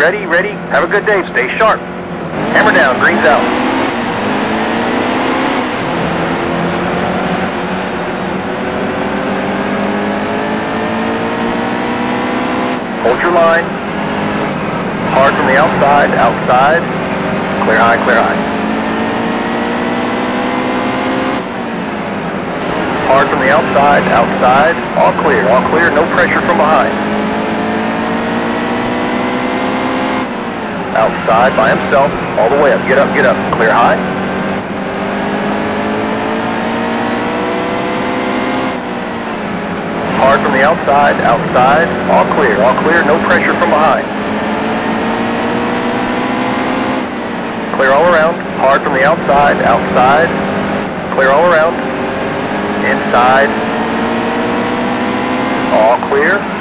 ready, ready. Have a good day. Stay sharp. Hammer down. Green's out. Hold your line. Hard from the outside, outside. Clear high, clear high. Hard from the outside, outside. All clear, all clear. No pressure from behind. Outside by himself, all the way up. Get up, get up. Clear high. Hard from the outside, outside. All clear, all clear. No pressure from behind. Clear all around. Hard from the outside, outside. Clear all around. Inside. All clear.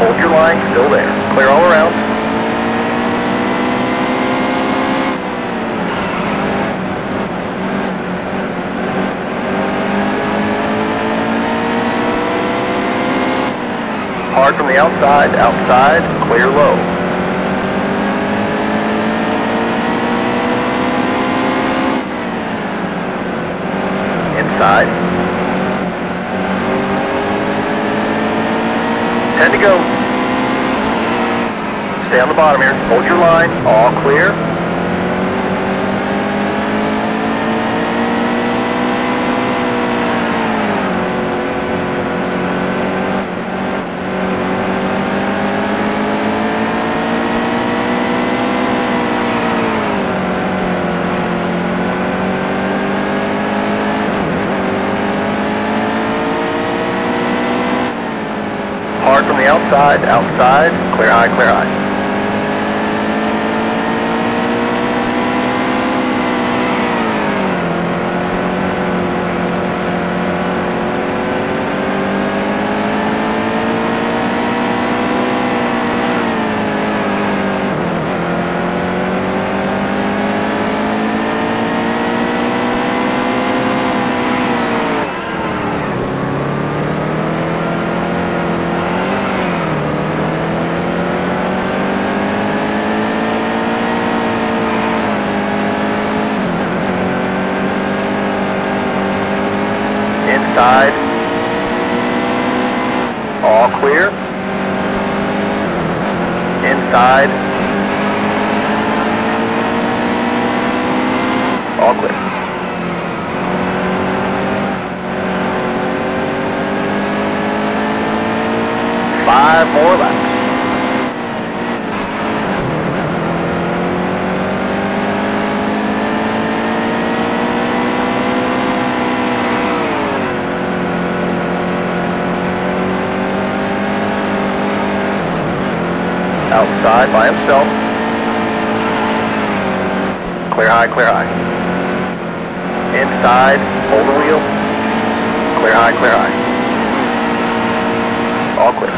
Hold your line still there. Clear all around. Hard from the outside, outside, clear low. Inside. Ten to go. Stay on the bottom here. Hold your line. All clear. Outside, outside, clear high, clear high. Inside. All clear. Inside. All clear. Five more laps. Outside by himself. Clear high, clear high. Inside, hold the wheel. Clear high, clear high. All clear.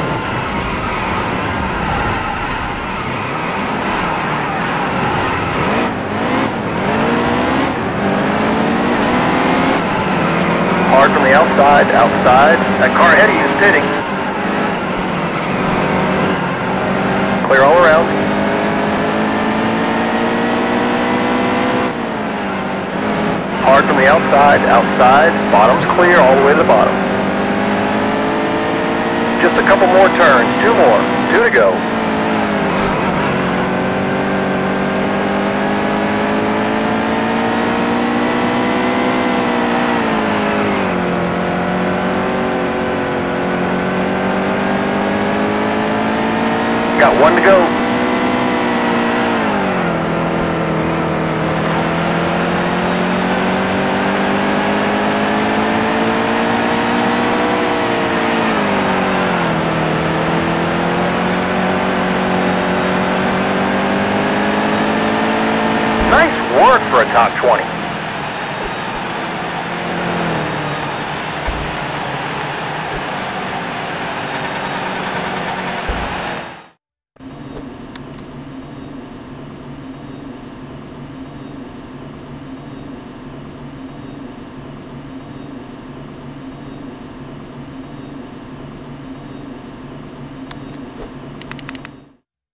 Hard from the outside, outside. That car ahead of you is pitting. Clear all around. Hard from the outside, outside. Bottom's clear all the way to the bottom. Just a couple more turns. Two more. Two to go. For a top 20.